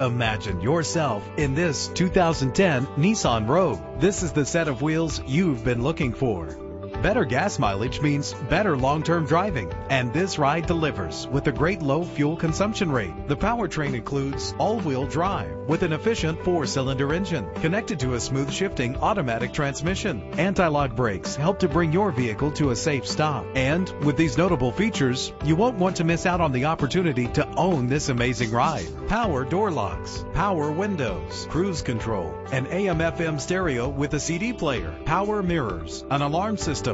Imagine yourself in this 2010 Nissan Rogue. This is the set of wheels you've been looking for. Better gas mileage means better long-term driving, and this ride delivers with a great low fuel consumption rate. The powertrain includes all-wheel drive with an efficient four-cylinder engine connected to a smooth shifting automatic transmission. Anti-lock brakes help to bring your vehicle to a safe stop. And with these notable features, you won't want to miss out on the opportunity to own this amazing ride. Power door locks, power windows, cruise control, an AM FM stereo with a CD player, power mirrors, an alarm system,